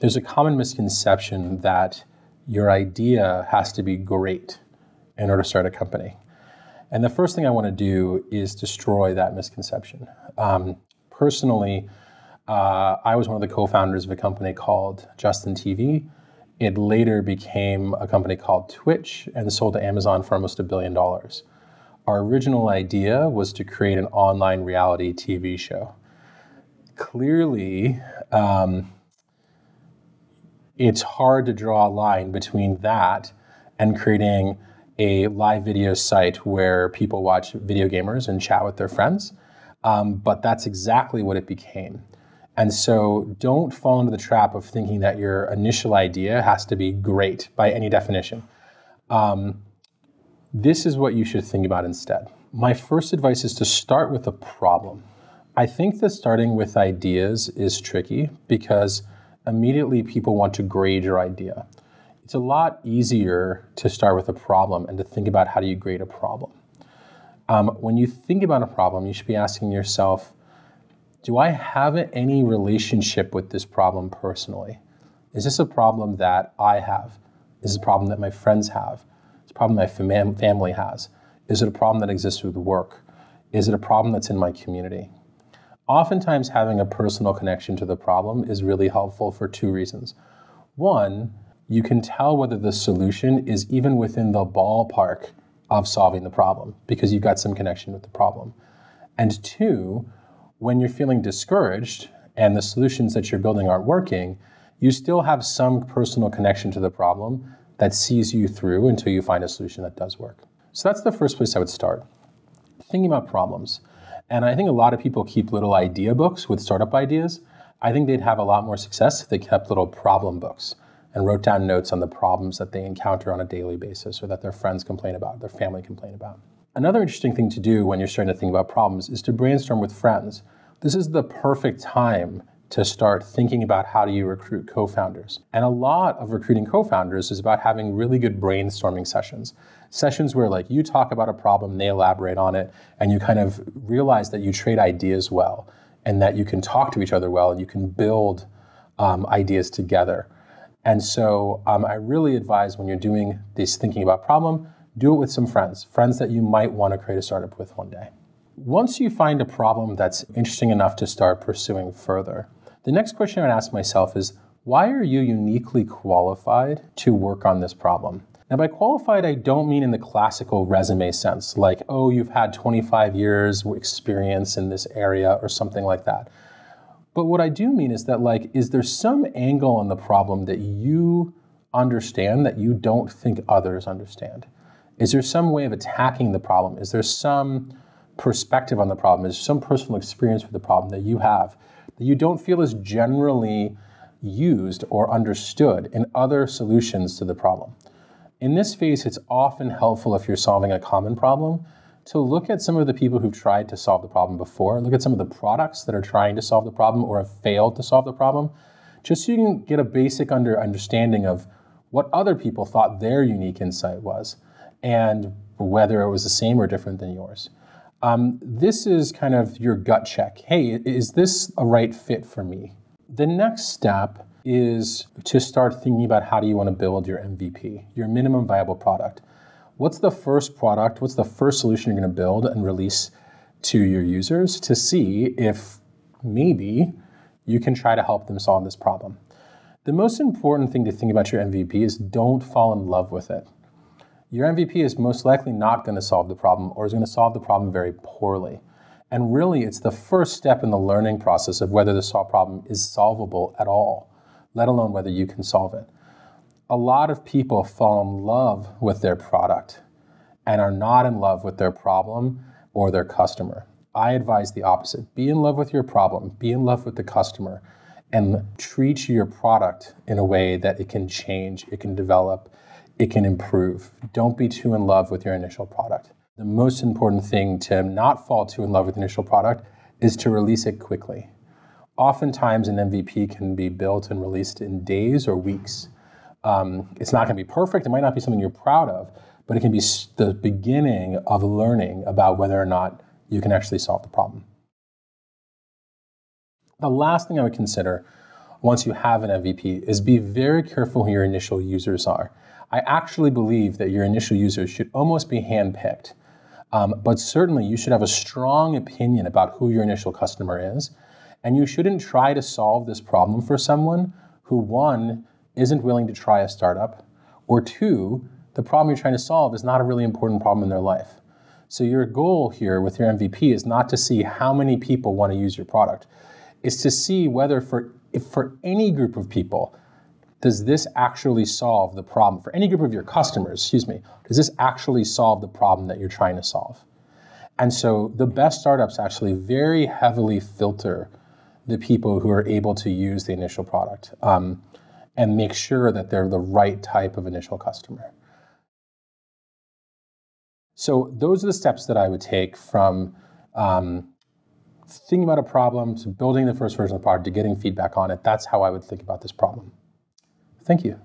there's a common misconception that your idea has to be great in order to start a company. And the first thing I want to do is destroy that misconception. Um, personally, uh, I was one of the co founders of a company called Justin TV. It later became a company called Twitch and sold to Amazon for almost a billion dollars. Our original idea was to create an online reality TV show. Clearly, um, it's hard to draw a line between that and creating a live video site where people watch video gamers and chat with their friends. Um, but that's exactly what it became. And so don't fall into the trap of thinking that your initial idea has to be great by any definition. Um, this is what you should think about instead. My first advice is to start with a problem. I think that starting with ideas is tricky because immediately people want to grade your idea. It's a lot easier to start with a problem and to think about how do you grade a problem. Um, when you think about a problem, you should be asking yourself, do I have any relationship with this problem personally? Is this a problem that I have? Is it a problem that my friends have? Is it a problem that my fam- family has? Is it a problem that exists with work? Is it a problem that's in my community? Oftentimes, having a personal connection to the problem is really helpful for two reasons. One, you can tell whether the solution is even within the ballpark of solving the problem because you've got some connection with the problem. And two, when you're feeling discouraged and the solutions that you're building aren't working, you still have some personal connection to the problem that sees you through until you find a solution that does work. So that's the first place I would start. Thinking about problems. And I think a lot of people keep little idea books with startup ideas. I think they'd have a lot more success if they kept little problem books and wrote down notes on the problems that they encounter on a daily basis or that their friends complain about, their family complain about. Another interesting thing to do when you're starting to think about problems is to brainstorm with friends. This is the perfect time to start thinking about how do you recruit co-founders. And a lot of recruiting co-founders is about having really good brainstorming sessions. Sessions where like you talk about a problem, they elaborate on it, and you kind of realize that you trade ideas well and that you can talk to each other well and you can build um, ideas together. And so um, I really advise when you're doing this thinking about problem, do it with some friends, friends that you might want to create a startup with one day. Once you find a problem that's interesting enough to start pursuing further, the next question I would ask myself is why are you uniquely qualified to work on this problem? Now, by qualified, I don't mean in the classical resume sense, like, oh, you've had 25 years experience in this area or something like that. But what I do mean is that, like, is there some angle on the problem that you understand that you don't think others understand? Is there some way of attacking the problem? Is there some perspective on the problem? Is there some personal experience with the problem that you have that you don't feel is generally used or understood in other solutions to the problem? In this phase, it's often helpful if you're solving a common problem to look at some of the people who've tried to solve the problem before, look at some of the products that are trying to solve the problem or have failed to solve the problem, just so you can get a basic under understanding of what other people thought their unique insight was and whether it was the same or different than yours. Um, this is kind of your gut check. Hey, is this a right fit for me? The next step is to start thinking about how do you want to build your MVP, your minimum viable product. What's the first product? What's the first solution you're going to build and release to your users to see if maybe you can try to help them solve this problem? The most important thing to think about your MVP is don't fall in love with it your MVP is most likely not going to solve the problem or is going to solve the problem very poorly. And really, it's the first step in the learning process of whether the problem is solvable at all, let alone whether you can solve it. A lot of people fall in love with their product and are not in love with their problem or their customer. I advise the opposite. Be in love with your problem, be in love with the customer, and treat your product in a way that it can change, it can develop, it can improve. Don't be too in love with your initial product. The most important thing to not fall too in love with the initial product is to release it quickly. Oftentimes, an MVP can be built and released in days or weeks. Um, it's not going to be perfect. It might not be something you're proud of, but it can be the beginning of learning about whether or not you can actually solve the problem. The last thing I would consider once you have an MVP is be very careful who your initial users are. I actually believe that your initial users should almost be handpicked. Um, but certainly you should have a strong opinion about who your initial customer is. And you shouldn't try to solve this problem for someone who, one, isn't willing to try a startup, or two, the problem you're trying to solve is not a really important problem in their life. So your goal here with your MVP is not to see how many people want to use your product. It's to see whether for if for any group of people, does this actually solve the problem? For any group of your customers, excuse me, does this actually solve the problem that you're trying to solve? And so the best startups actually very heavily filter the people who are able to use the initial product um, and make sure that they're the right type of initial customer. So those are the steps that I would take from um, thinking about a problem to building the first version of the product to getting feedback on it. That's how I would think about this problem. Thank you.